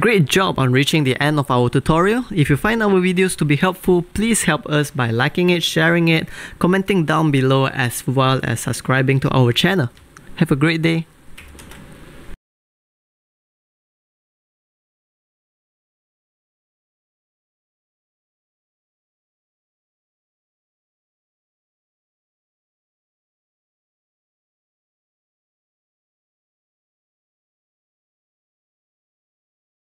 Great job on reaching the end of our tutorial. If you find our videos to be helpful, please help us by liking it, sharing it, commenting down below as well as subscribing to our channel. Have a great day.